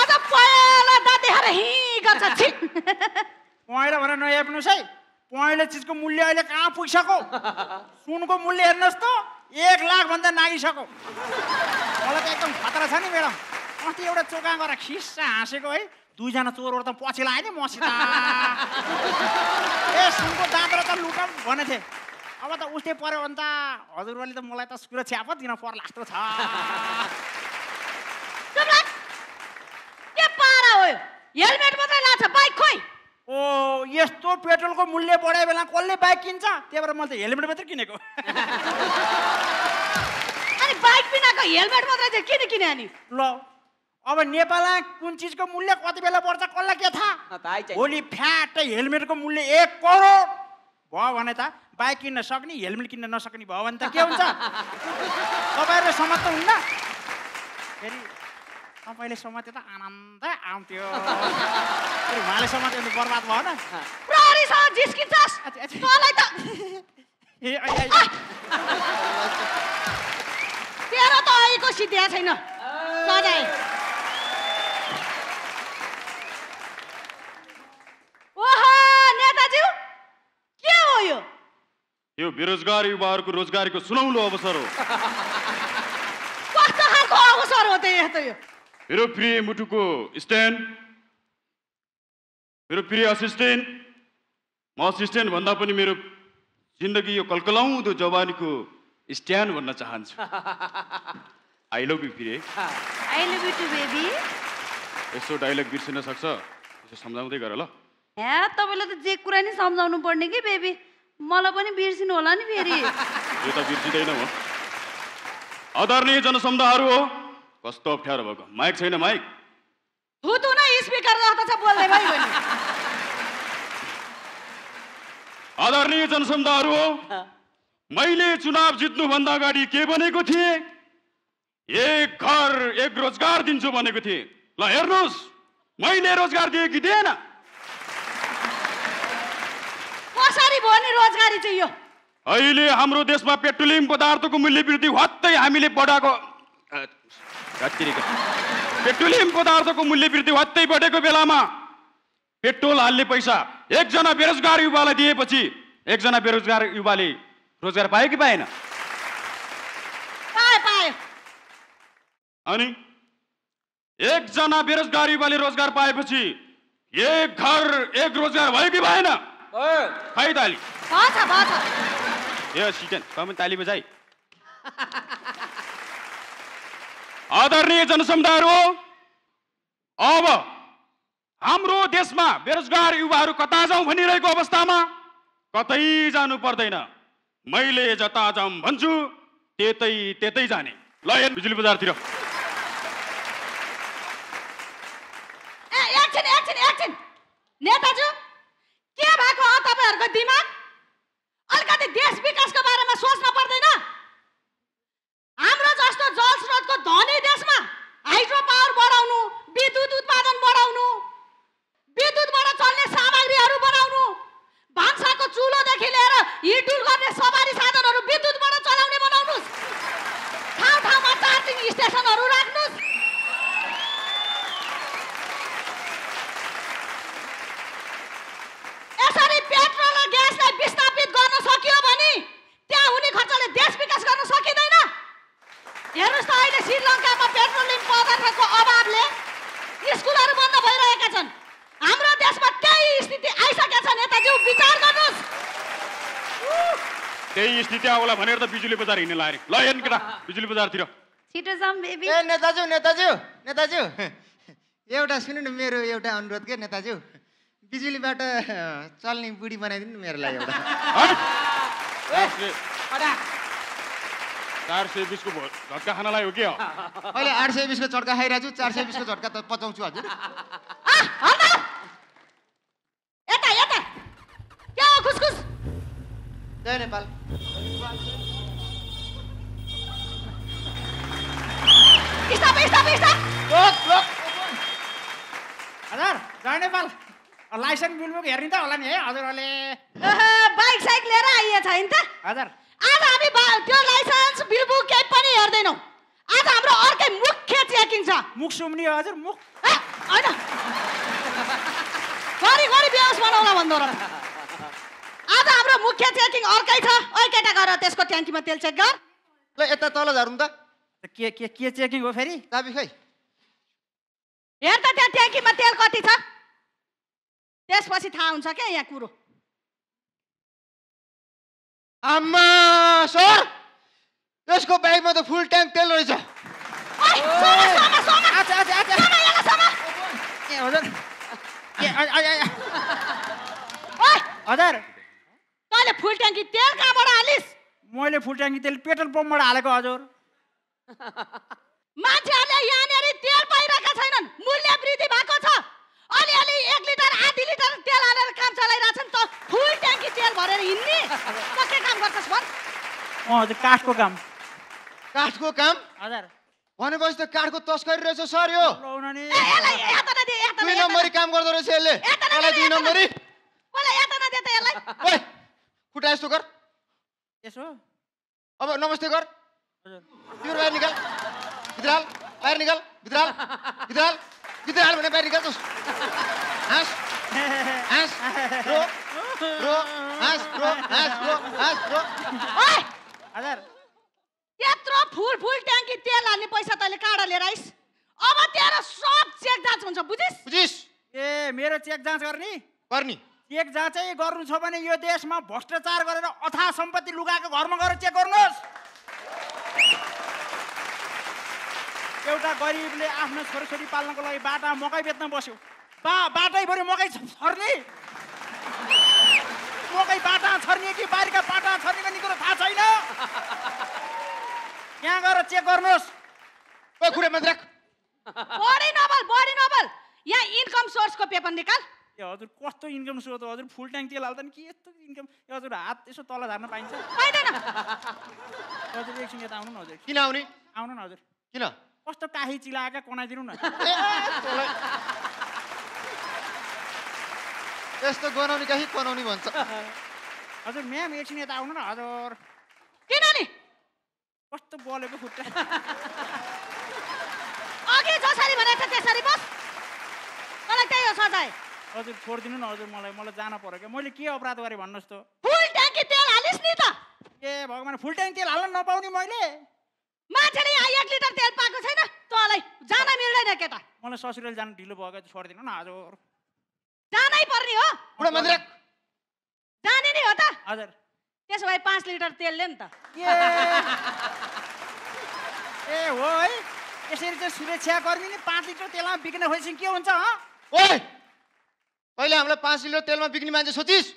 S13: अझ पहिला दाँत देखाएर हि गर्छ छि
S15: पहेँलो भनेर नहेर्नुहोस् है पहेँलो चिजको मूल्य अहिले कहाँ पुगिसक्यो सुनको मूल्य हेर्नुहोस् त एक नागिसक्यो मलाई त एकदम खतरा छ नि म्याडम अस्ति एउटा चोका गरेर खिस्सा हाँसेको है दुईजना चोरहरू त पछि लाग्यो नि मसित। ए सुनको दाँत र त लुकाम भनेको थिएँ। अब त उस्तै पऱ्यो भने त हजुरबाले त मलाई त सुरक्षा पो दिन पर्ला जस्तो छ।
S13: हेलमेट मात्रै बाइक खोइ।
S15: ओ यस्तो पेट्रोलको मूल्य बढायो बेला कसले बाइक किन्छ? त्यही भएर मैले त हेलमेट मात्रै किनेको।
S13: बाइक बिनाको हेलमेट मात्रै चाहिँ किन किने
S15: ल अब नेपालमा कुन चिजको मूल्य कति बेला बढ्छ कसलाई के थाहा। भोलि फ्याट हेलमेटको मूल्य एक करोड। भयो भने त बाइक किन्न सक्ने हेलमेट किन्न नसक्ने भयो भने त के हुन्छ? तपाईँहरूले समात त हुन्न। फेरि तपाईँले समात्यो त आनन्द आउँथ्यो। फेरि उहाँले समात्यो भने बर्बाद भएन।
S13: प्रहरीसँग जिस्किन्छस्। तँलाई त त अहिलेको सिद्धिया छैन सजाय ओहो नेताज्यू के हो यो
S16: यो बेरोजगार युवाहरूको रोजगारीको सुनौलो अवसर हो।
S13: कस्तो खालको अवसर हो त यस्तो यो?
S16: मेरो प्रिय मुटुको स्ट्यान्ड मेरो प्रिय असिस्टेन्ट म असिस्टेन्ट भन्दा पनि मेरो जिन्दगी यो कलकलाउँदो जवानीको स्ट्यान्ड भन्न चाहन्छु आई लभ यु प्रिय
S13: I love you too baby
S16: यसो डाइलग बिर्सिन सक्छ यसो सम्झाउँदै गर ल
S17: ह्या तपाईँलाई त जे कुरा नि सम्झाउनु पर्ने कि बेबी मलाई पनि बिर्सिनु होला नि फेरि
S16: यो त बिर्सिँदैन म आदरणीय जनसमुदायहरू हो कस्तो अप्ठ्यारो भएको माइक छैन माइक
S13: नै स्पिकर जस्तो छ बोल्दै भयो
S16: आदरणीय जनसमुदायहरू हो मैले चुनाव जित्नुभन्दा अगाडि के भनेको थिएँ? एक घर एक रोजगार दिन्छु भनेको थिएँ। ल हेर्नुहोस्। मैले रोजगार दिएँ कि दिएन?
S13: कसरी भयो नि रोजगारी चाहिँ यो?
S16: अहिले हाम्रो देशमा पेट्रोलियम पदार्थको मूल्य वृद्धि हत्तै हामीले बढाएको। पेट्रोलियम पदार्थको मूल्य वृद्धि हत्तै बढेको बेलामा पेट्रोल हाल्ने पैसा एकजना बेरोजगार युवालाई दिएपछि एकजना बेरोजगार युवाले रोजगार पायो कि पाएन? अनि एकजना बेरोजगार युवाले रोजगार पाएपछि एक घर एक रोजगार भयो कि भएन? खै ताली? ए सिटन तँ पनि ताली बजाइ आदरणीय जनसमुदायहरू हो अब हाम्रो देशमा बेरोजगार युवाहरू कता जाउँ भनिरहेको अवस्थामा कतै जानु पर्दैन। मैले जता जाऊँ भन्छु त्यतै त्यतै जाने। ल हेर बिजुली बजारतिर।
S13: नेताजु के भएको हो तपाईँहरूको दिमाग? अलिकति देश विकासको बारेमा सोच्न पर्दैन। हाम्रो जस्तो जल स्रोतको धनी देशमा हाइड्रो पावर बढाउनु विद्युत उत्पादन बढाउनु विद्युतबाट चल्ने सामग्रीहरू बनाउनु भान्साको चुलोदेखि लिएर हिटुल गर्ने सवारी साधनहरू विद्युतबाट चलाउने बनाउनुहोस्। ठाउँ ठाउँमा चार्जिङ स्टेसनहरू राख्नुहोस्। यसरी पेट्रोल र ग्यासलाई विस्थापित गर्न सकियो भने त्यहाँ हुने खर्चले देश विकास गर्न सकिँदैन। हेर्नुहोस् त अहिले श्रीलङ्कामा पेट्रोलियम पदार्थको अभावले स्कुलहरू बन्द भइरहेका छन्। हाम्रो देशमा विचार गर्नुहोस्।
S16: त्यही स्थिति आउला भनेर त बिजुली बजार हिँड्न लाएर ल हेर्नु केटा बिजुली बजारतिर।
S17: छिटो जाऊँ बेबी
S14: ए नेताज्यू नेताज्यू नेताज्यू एउटा सुन्नु न मेरो एउटा अनुरोध के नेताज्यू बिजुलीबाट चल्ने बुढी बनाइदिनु न मेरो लागि एउटा
S16: चार सय बिसको झट्का खान लाग्यो के हो?
S14: अहिले आठ सय बिसको झट्का खाइरहेको छु चार सय बिसको झट्का त पचाउँछु हजुर
S13: यता यता के हो खुसखुस
S14: जय नेपाल
S15: हजुर जय नेपाल लाइसेन्स बिल बुक हेर्ने त होला नि है हजुरहरूले
S13: बाइक साइक लिएर आइए छैन त
S15: हजुर
S13: आज हामी त्यो लाइसेन्स बिल बुक केही पनि हेर्दैनौँ आज हाम्रो अर्कै मुख्य चेकिङ छ
S15: मुख सुम्नी हजुर मुख
S13: होइन गरी गरी बेहोस बनाउला भन्दो र आज हाम्रो मुख्य चेकिङ अर्कै छ। ओइ केटा गर त्यसको ट्याङ्कीमा तेल चेक गर।
S14: ल यता तल झरौँ त।
S15: के के के चेकिङ हो फेरि?
S14: चाबी खै।
S13: हेर त त्यहाँ ट्याङ्कीमा तेल कति छ। त्यसपछि थाहा हुन्छ क्या यहाँ कुरो।
S14: आम्मा सर! यसको ब्यागमा त फुल ट्याङ्क तेल रहेछ।
S15: हजुर ए, अ- अ- अ-
S13: ओइ,
S15: हजुर
S13: तैँले फुल ट्याङ्की तेल कहाँबाट हालिस्?
S15: मैले फुल ट्याङ्की तेल पेट्रोल पम्पबाट हालेको हजुर।
S13: मान्छेहरूले यहाँनिर तेल पाइरहेका छैनन् मूल्य वृद्धि भएको छ। अलिअलि एक लिटर आधी लिटर तेल हालेर काम चलाइरहेछन् त फुल ट्याङ्की तेल भरेर हिँड्ने। त के काम गर्छस् भन्?
S15: अँ हजुर काठको काम।
S14: काठको काम?
S15: हजुर।
S14: भनेपछि त काठको तस्करी रहेछ सर यो। दुई। नम्बरी काम गर्दो रहेछ यसले। दुई। नम्बरी? खुट्टा यस्तो कर
S15: यसो
S14: अब नमस्ते कर
S15: हजुर
S14: तिम्रो बाहिर निकाल भित्र हाल बाहिर निकाल भित्र हाल भित्र हाल भित्र हाल भने बाहिर निकाल तोस हाँस हाँस रो रो हाँस रो हाँस रो हाँस रो
S13: ओइ
S15: हजुर
S13: त्यत्रो फुल फुल ट्याङ्की तेल हाल्ने पैसा तैँले काँडा लिएर आइस। अब तेरो सब चेक जाँच हुन्छ बुझिस्?
S14: बुझिस?
S15: ए मेरो चेक जाँच गर्ने?
S14: गर्ने।
S15: चेक जाँचै गर्नु छ भने यो देशमा भ्रष्टाचार गरेर अथा सम्पत्ति लुगाएको घरमा गएर चेक गर्नुहोस्। एउटा गरिबले आफ्नो छोरीछोरी पाल्नको लागि बाटा मकै बेच्न बस्यो। बा बाटैभरि मकै छर्ने? मकै बाटा छर्ने कि बारीका बाटा छर्ने भन्ने कुरो थाहा छैन। यहाँ गएर चेक गर्नुहोस्।
S13: बढी नबल बढी नबल। यहाँ इन्कम सोर्सको पेपर निकाल।
S15: ए हजुर कस्तो इन्कम स्रोत हो? हजुर फुल ट्याङ्क तेल हाल्दा नि के यस्तो इन्कम? ए हजुर हात यसो तल झार्न पाइन्छ।
S13: पाइँदैन
S15: हजुर एकछिन यता आउनु न हजुर।
S14: किन आउने?
S15: आउनु न हजुर।
S14: किन?
S15: कस्तो काही चिलाएका कनाइदिनु न।
S14: यस्तो गनाउने कहीँ कनाउने भन्छ।
S15: हजुर म्याम एकछिन यता आउनु न हजुर।
S13: किन नि?
S15: कस्तो बलेको खुट्टा।
S13: अघि जसरी भनेको छ त्यसरी बस। मलाई त्यही हो सजाय।
S15: हजुर छोडिदिनु न हजुर मलाई मलाई जान पर्यो क्या। मैले के अपराध गरेँ भन्नुहोस् त।
S13: फुल ट्याङ्की तेल हालिस् नि त।
S15: ए भगवान् फुल ट्याङ्क तेल हाल्न नपाउने मैले?
S13: मान्छेले यहाँ एक लिटर तेल पाएको छैन तँलाई जान मिल्दैन केटा।
S15: मलाई ससुराल जानु ढिलो भयो छोडिदिनु न हजुर।
S13: जानै पर्ने हो। जाने नि हो त।
S15: हजुर।
S13: त्यसो भए पाँच लिटर तेल ले नि त।
S15: ए हो है। यसरी चाहिँ सुरक्षा कर्मी नि पाँच लिटर तेलमा बिक्ने खोजेपछि के हुन्छ
S14: पहिले हामीलाई पाँच लिटर तेलमा बिक्ने मान्छे सोचिस्।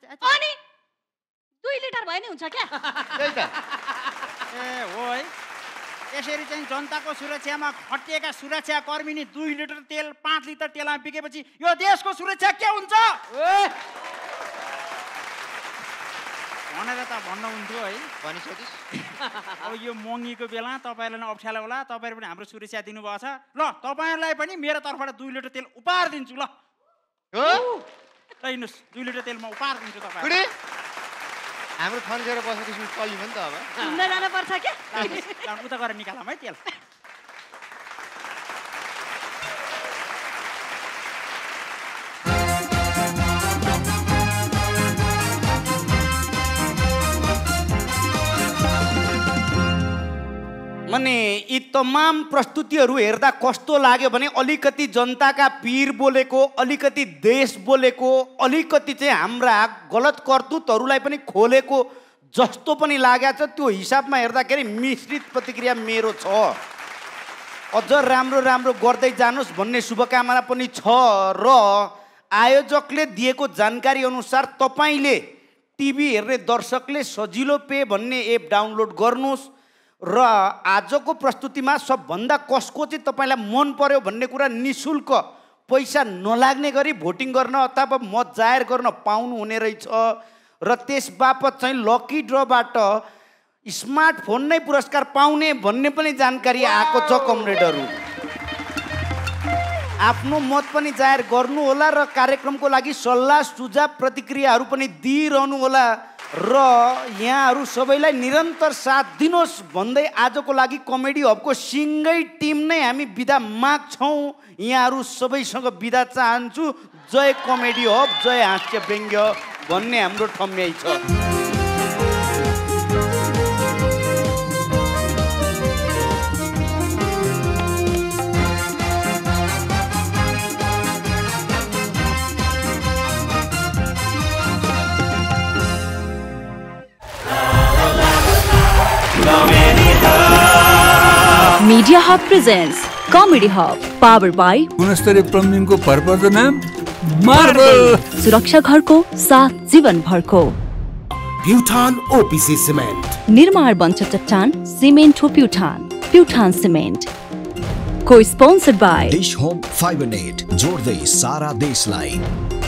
S13: अनि दुई लिटर भयो नि हुन्छ क्या?
S14: त्यही त।
S15: ए हो है। यसरी चाहिँ जनताको सुरक्षामा खटिएका सुरक्षा कर्मी नि दुई लिटर तेल पाँच लिटर तेलमा बिकेपछि यो देशको सुरक्षा के हुन्छ? भनेर त भन्नुहुन्थ्यो है।
S14: भनिसकिस्
S15: अब यो महँगीको बेला तपाईँहरूलाई नै अप्ठ्यारो होला। तपाईँहरू पनि हाम्रो सुरक्षा दिनुभएको छ। ल तपाईँहरूलाई पनि मेरो तर्फबाट दुई लिटर तेल उपहार दिन्छु। ल। ल हिँड्नुहोस् दुई लिटर तेल म उपहार दिन्छु तपाईँ
S14: हाम्रो थन्केर बसेको सुट चल्यो नि त अब।
S13: जानुपर्छ क्या।
S15: उता गएर निकालौँ है तेल।
S7: माने यी तमाम प्रस्तुतिहरू हेर्दा कस्तो लाग्यो भने अलिकति जनताका पीर बोलेको अलिकति देश बोलेको अलिकति चाहिँ हाम्रा गलत कर्तुतहरूलाई पनि खोलेको जस्तो पनि लागेको छ। त्यो हिसाबमा हेर्दाखेरि मिश्रित प्रतिक्रिया मेरो छ। अझ राम्रो राम्रो गर्दै जानुहोस् भन्ने शुभकामना पनि छ र आयोजकले दिएको जानकारी अनुसार तपाईँले टिभी हेर्ने दर्शकले सजिलो पे भन्ने एप डाउनलोड गर्नुहोस्। र आजको प्रस्तुतिमा सबभन्दा कसको चाहिँ तपाईँलाई मन पर्यो भन्ने कुरा नि शुल्क पैसा नलाग्ने गरी भोटिङ गर्न अथवा मत जाहेर गर्न पाउनुहुने रहेछ। र त्यस बापत चाहिँ लकी ड्रबाट स्मार्टफोन नै पुरस्कार पाउने भन्ने पनि जानकारी आएको छ कमरेडहरू। आफ्नो मत पनि जाहेर गर्नुहोला र कार्यक्रमको लागि सल्लाह सुझाव प्रतिक्रियाहरू पनि दिइरहनु होला र यहाँहरू सबैलाई निरन्तर साथ दिनुहोस् भन्दै आजको लागि कमेडी हबको सिङ्गै टिम नै हामी बिदा माग्छौँ। यहाँहरू सबैसँग बिदा चाहन्छु। जय कमेडी हब जय हास्य व्यङ्ग्य भन्ने हाम्रो ठम्याइ छ।
S1: Hub presents Comedy Hub, powered by
S2: गुणस्तरीय प्लम्बिङको भरपर्दो नाम मार्बल
S1: सुरक्षा घरको साथ जीवन भरको
S3: प्युठान ओपिसी सिमेन्ट
S1: निर्माण बन्छ चट्टान सिमेन्ट हो प्युठान प्युठान सिमेन्ट को sponsored by
S4: Dish Home fibre net जोड्दै सारा देशलाई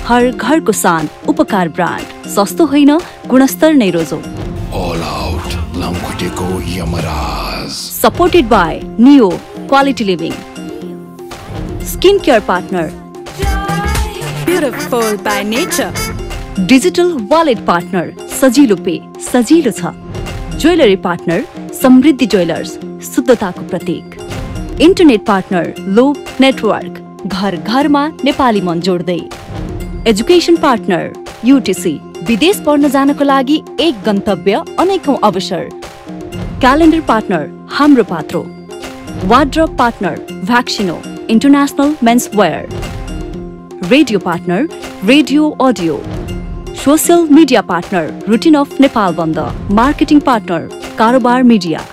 S1: हर घरको सान उपकार ब्रान्ड सस्तो होइन गुणस्तर नै रोजो।
S5: All out लामखुट्टेको Yamraj
S1: supported by Neo Quality Living. Skincare partner.
S18: Beautiful by nature.
S1: Digital Wallet partner. Sajilo Pay सजिलो छ ज्वेलरी पार्टनर समृद्धि ज्वेलर्स शुद्धताको प्रतीक इन्टरनेट पार्टनर लोप नेटवर्क घर घरमा नेपाली मन जोड्दै एजुकेसन पार्टनर युटिसी विदेश पढ्न जानको लागि एक गन्तव्य अनेकौं अवसर। Calendar partner Hamro Patro. Wardrobe partner भ्याक्सिनो international men's wear radio partner radio audio social media partner Routine of Nepal Banda marketing partner कारोबार मिडिया